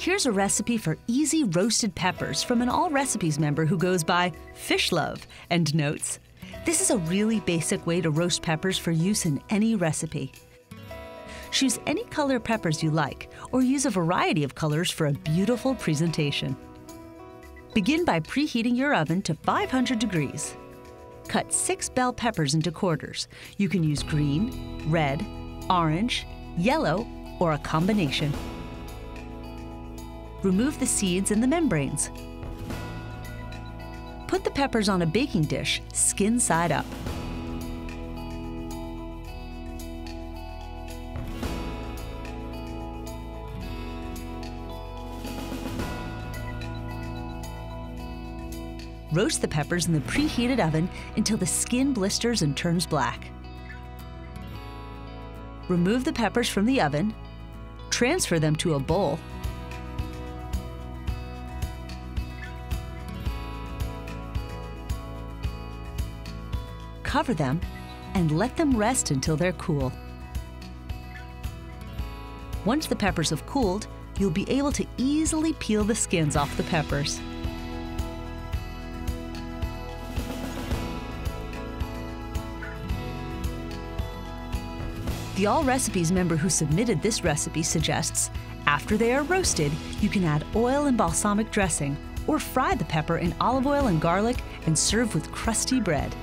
Here's a recipe for easy roasted peppers from an Allrecipes member who goes by Fish Love and notes This is a really basic way to roast peppers for use in any recipe. Choose any color peppers you like, or use a variety of colors for a beautiful presentation. Begin by preheating your oven to 500 degrees. Cut six bell peppers into quarters. You can use green, red, orange, yellow, or a combination. Remove the seeds and the membranes. Put the peppers on a baking dish, skin side up. Roast the peppers in the preheated oven until the skin blisters and turns black. Remove the peppers from the oven, transfer them to a bowl, cover them, and let them rest until they're cool. Once the peppers have cooled, you'll be able to easily peel the skins off the peppers. The Allrecipes member who submitted this recipe suggests after they are roasted, you can add oil and balsamic dressing or fry the pepper in olive oil and garlic and serve with crusty bread.